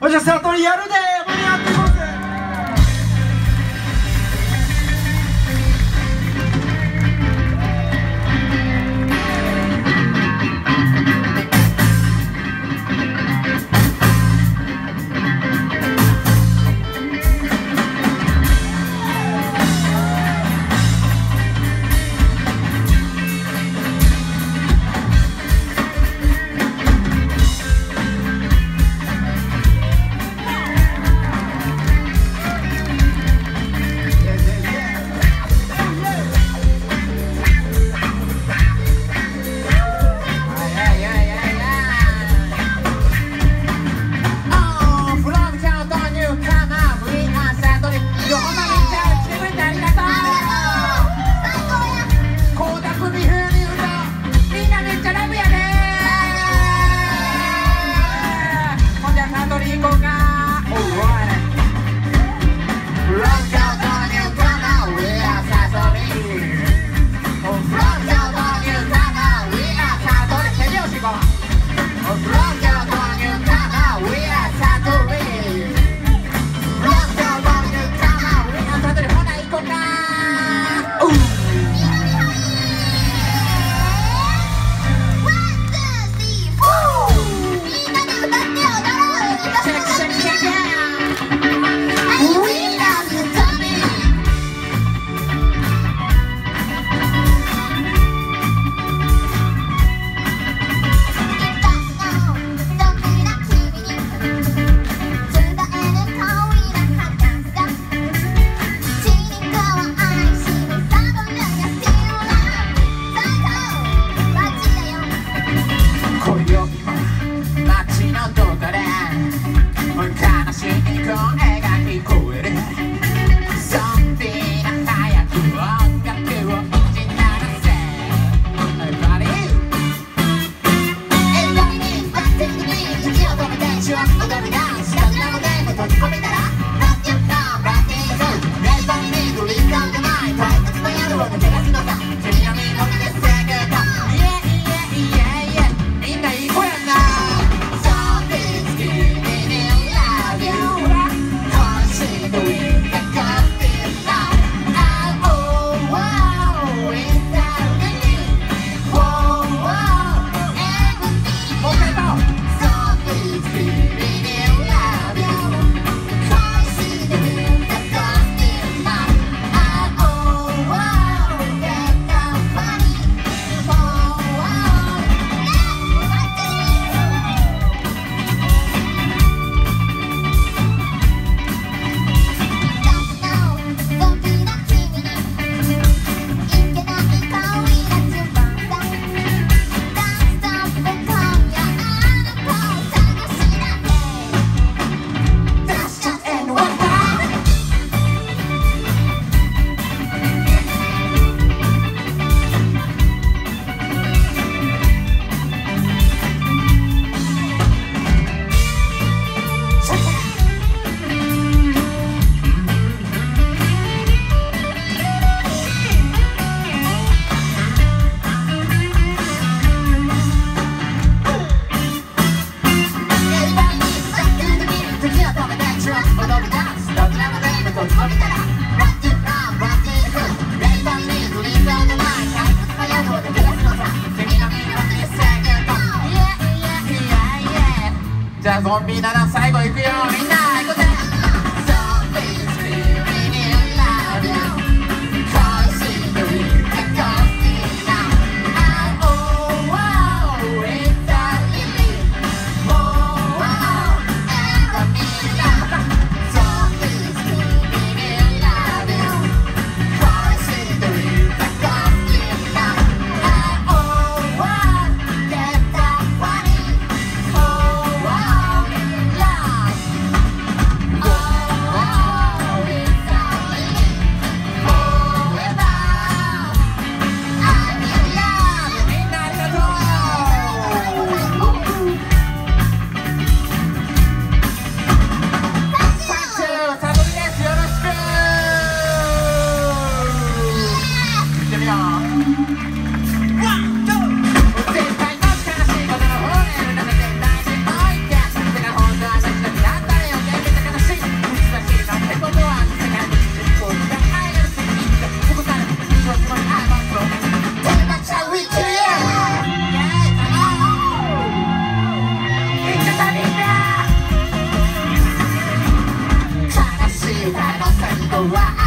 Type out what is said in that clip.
おじゃ悟りやるで盛じゃあゾンビなら最後いくよみんな oh, wow.